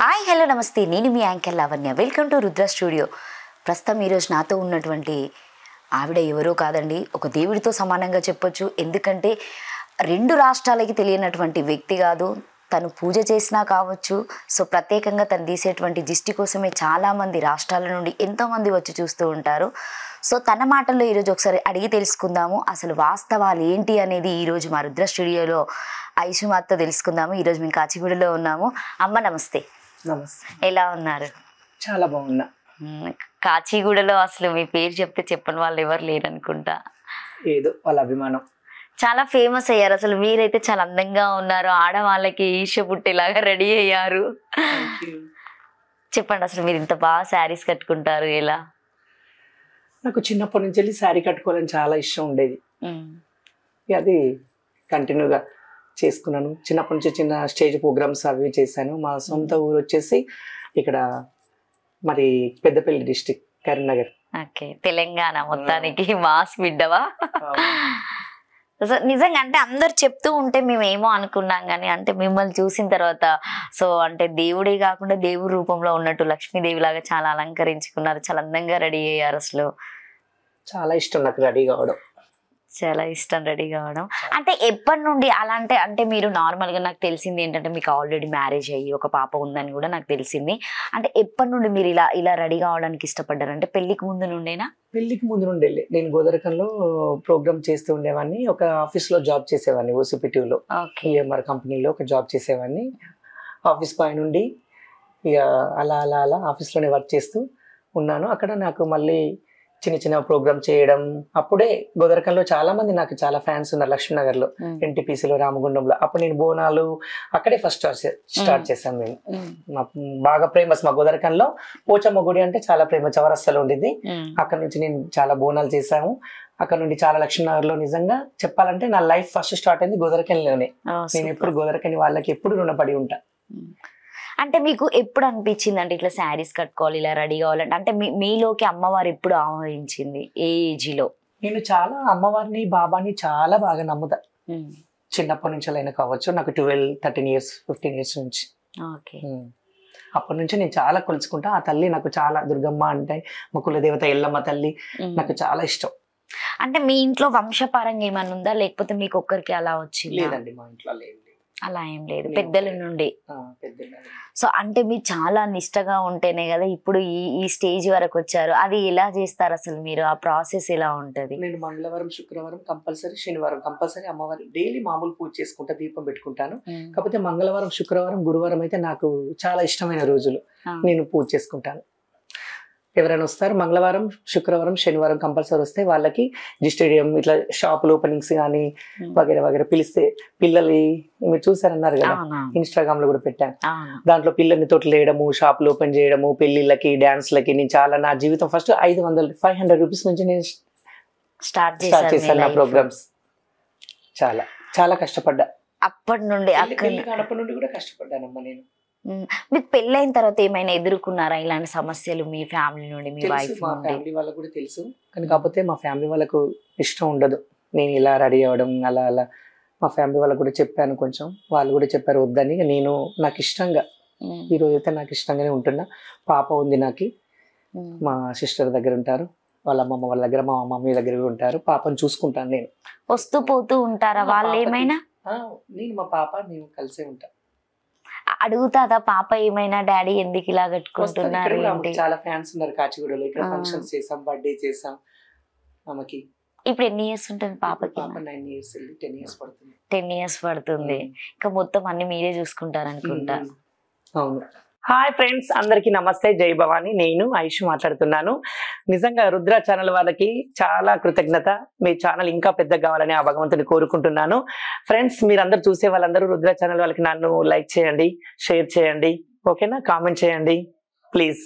Hi hello నమస్తే. నేను మీ anchor Lavanya. Welcome to Rudra studio. ప్రస్తుతం ఈరోజు నాతో ఉన్నటువంటి ఆవిడ ఎవరో కాదండి ఒక దేవుడితో సమానంగా చెప్పొచ్చు. ఎందుకంటే రెండు రాష్ట్రాలకి తెలియనటువంటి వ్యక్తి కాదు. తను పూజ చేసినా కావచ్చు సో ప్రత్యేకంగా తను తీసేటువంటి దిష్టి కోసమే చాలామంది రాష్ట్రాల నుండి ఎంతోమంది వచ్చి చూస్తూ ఉంటారు. సో తన మాటల్లో ఈరోజు ఒకసారి అడిగి తెలుసుకుందాము. అసలు వాస్తవాలు ఏంటి అనేది ఈరోజు మా రుద్ర స్టూడియోలో ఐషుమాత్తో తెలుసుకుందాము. ఈరోజు మేము కాచిగూడలో ఉన్నాము. అమ్మ నమస్తే. ఎలా ఉన్నారు? చాలా బాగున్నా. కాచిగూడలో అసలు మీ పేరు చెప్తే చెప్పని వాళ్ళు ఎవరు లేరనుకుంటా. ఏదో వాళ్ళ అభిమానం. చాలా ఫేమస్ అయ్యారు. అసలు మీరైతే చాలా అందంగా ఉన్నారు. ఆడవాళ్ళకి ఈర్ష్య పుట్టేలాగా రెడీ అయ్యారు. చెప్పండి అసలు మీరు ఇంత బాగా శారీస్ కట్టుకుంటారు ఎలా? నాకు చిన్నప్పటి నుంచి వెళ్ళి శారీ కట్టుకోవాలని చాలా ఇష్టం ఉండేది. అది కంటిన్యూగా చేసుకున్నాను. చిన్నప్పటి నుంచి చిన్న స్టేజ్ ప్రోగ్రామ్స్ అవి చేశాను. మా సొంత ఊరు వచ్చేసి ఇక్కడ మరి పెద్దపల్లి డిస్టిక్ కరీంనగర్. ఓకే. తెలంగాణ మొత్తానికి మాస్ బిడ్డవా? సో నిజంగా అంటే అందరు చెప్తూ ఉంటే మేము ఏమో అనుకున్నాం కానీ అంటే మిమ్మల్ని చూసిన తర్వాత సో అంటే దేవుడే కాకుండా దేవుడి రూపంలో ఉన్నట్టు లక్ష్మీదేవి లాగా చాలా అలంకరించుకున్నారు. చాలా అందంగా రెడీ అయ్యారు అసలు. చాలా ఇష్టం నాకు రెడీ కావడం చాలా ఇష్టం రెడీ కావడం. అంటే ఎప్పటి నుండి అలా అంటే అంటే మీరు నార్మల్గా నాకు తెలిసింది ఏంటంటే మీకు ఆల్రెడీ మ్యారేజ్ అయ్యి ఒక పాప ఉందని కూడా నాకు తెలిసింది. అంటే ఎప్పటి నుండి మీరు ఇలా ఇలా రెడీ కావడానికి ఇష్టపడ్డారు? అంటే పెళ్ళికి ముందు నుండేనా? పెళ్ళికి ముందు నుండి వెళ్ళి నేను గోదరకంలో ప్రోగ్రామ్ చేస్తూ ఉండేవాడిని ఒక ఆఫీస్లో జాబ్ చేసేవాడిని ఓసిపిటివ్లో. ఓకే. ఈఎంఆర్ కంపెనీలో ఒక జాబ్ చేసేవాడిని ఆఫీస్ బాయ్ నుండి ఇక అలా అలా అలా ఆఫీస్లోనే వర్క్ చేస్తూ ఉన్నాను. అక్కడ నాకు మళ్ళీ చిన్న చిన్న ప్రోగ్రామ్ చేయడం. అప్పుడే గోదరకంలో చాలా మంది నాకు చాలా ఫ్యాన్స్ ఉన్నారు లక్ష్మీనగర్లో ఎన్టీపీసీలో రామగుండంలో. అప్పుడు నేను బోనాలు అక్కడే ఫస్ట్ స్టార్ట్ చేశాను మా బాగా ఫేమస్ మా గోదరకంలో. పోచమ్మ గుడి అంటే చాలా ఫేమస్ చౌరస్తాలో ఉండింది. అక్కడ నుంచి నేను చాలా బోనాలు చేశాము అక్కడ నుండి చాలా లక్ష్మీనగర్లో నిజంగా చెప్పాలంటే నా లైఫ్ ఫస్ట్ స్టార్ట్ అయింది గోదరకంలోనే. నేను ఎప్పుడు గోదరకని వాళ్ళకి ఎప్పుడు రుణపడి ఉంటా. అంటే మీకు ఎప్పుడు అనిపించింది అంటే ఇట్లా శారీస్ కట్టుకోవాలి ఇలా రెడీ కావాలంటే? అంటే మీ మీలోకి అమ్మవారు ఎప్పుడు ఆహ్వానించింది? ఏ ఏజ్లో? నేను చాలా అమ్మవారిని బాబాని చాలా బాగా నమ్ముతా. చిన్నప్పటి నుంచి అయినా కావచ్చు నాకు twelve thirteen years fifteen years నుంచి. ఓకే. అప్పటి నుంచి నేను చాలా కొలుచుకుంటా. ఆ తల్లి నాకు చాలా దుర్గమ్మ అంటే మా కులదేవత ఎల్లమ్మ తల్లి నాకు చాలా ఇష్టం. అంటే మీ ఇంట్లో వంశపరంగా ఏమైనా ఉందా? లేకపోతే మీకు ఒక్కరికి అలా వచ్చింది? లేదండి మా ఇంట్లో లేదు అలా ఏం లేదు. పెద్దల నుండి. సో అంటే మీరు చాలా నిష్టగా ఉంటేనే కదా ఇప్పుడు ఈ ఈ స్టేజ్ వరకు వచ్చారు. అది ఎలా చేస్తారు అసలు మీరు? ఆ ప్రాసెస్ ఎలా ఉంటది? నేను మంగళవారం శుక్రవారం కంపల్సరీ శనివారం కంపల్సరీ అమ్మవారి డైలీ మామూలు పూజ చేసుకుంటా దీపం పెట్టుకుంటాను. కాకపోతే మంగళవారం శుక్రవారం గురువారం అయితే నాకు చాలా ఇష్టమైన రోజులు. నేను పూజ చేసుకుంటాను. ఎవరైనా వస్తారు మంగళవారం శుక్రవారం శనివారం కంపల్సరీ వస్తే వాళ్ళకి స్టేడియం ఇట్లా షాపులు ఓపెనింగ్స్ కానీ ఉమ్. వగేరే వగేరే పిలిస్తే పిల్లలు మీరు చూసారన్నారు కదా? ఇన్స్టాగ్రామ్లో కూడా పెట్టాను దాంట్లో పిల్లల్ని తోటి లేయడము షాపులు ఓపెన్ చేయడము పెళ్ళిళ్ళకి డాన్స్లకి నేను చాలా నా జీవితం ఫస్ట్ ఐదు వందలు ఫైవ్ హండ్రెడ్ రూపీస్ నుంచి నేను స్టార్ట్ చేశాను నా ప్రోగ్రామ్స్ చాలా చాలా కష్టపడ్డా. అప్పటి నుండి అక్కడ నుండి కూడా కష్టపడ్డానమ్మా నేను. మీకు పెళ్ళైన తర్వాత ఏమైనా ఎదుర్కొన్నారా? ఇలాంటి సమస్యలు మీ ఫ్యామిలీ నుండి మీ వైఫ్ మా ఫ్యామిలీ వాళ్ళకు కూడా తెలుసు. కానీ కాకపోతే మా ఫ్యామిలీ వాళ్ళకు ఇష్టం ఉండదు. నేను ఇలా రెడీ అవ్వడం అలా అలా. మా ఫ్యామిలీ వాళ్ళకు కూడా చెప్పాను కొంచెం. వాళ్ళు కూడా చెప్పారు వద్దని. నేను నాకు ఇష్టంగా. ఈ రోజు అయితే నాకు ఇష్టంగానే ఉంటున్నా. పాప ఉంది నాకు. మా సిస్టర్ దగ్గర ఉంటారు. వాళ్ళ అమ్మమ్మ వాళ్ళ దగ్గర మా మమ్మీ దగ్గర కూడా ఉంటారు. పాపను చూసుకుంటాను నేను. వస్తూ పోతూ ఉంటారా? వాళ్ళు ఏమైనా? నేను మా పాప నేను కలిసే ఉంటా. అడుగుతాదా పాప ఏమైనా డాడీ ఎందుకు ఇలా. కట్టుకుంటున్నారు చాలా ఫ్యాన్స్ ఉన్నారు కాచిగూడలో. ఇక్కడ. ఫంక్షన్స్ చేసాం బర్త్డే చేసాం ఆమెకి. ఇప్పుడు ఎన్ని ఇయర్స్ ఉంటుంది పాపకి? టెన్ ఇయర్స్ పడుతుంది. టెన్ ఇయర్స్ పడుతుంది. ఇంకా మొత్తం అన్ని మీరే చూసుకుంటారు అనుకుంటా. అవును. హాయ్ ఫ్రెండ్స్ అందరికీ నమస్తే. జై భవాని. నేను ఆయుష్ మాట్లాడుతున్నాను. నిజంగా రుద్ర ఛానల్ వాళ్ళకి చాలా కృతజ్ఞత. మీ ఛానల్ ఇంకా పెద్ద కావాలని ఆ భగవంతుని కోరుకుంటున్నాను. ఫ్రెండ్స్ మీరందరూ చూసే వాళ్ళందరూ రుద్ర ఛానల్ వాళ్ళకి నన్ను లైక్ చేయండి షేర్ చేయండి ఓకేనా? కామెంట్ చేయండి ప్లీజ్.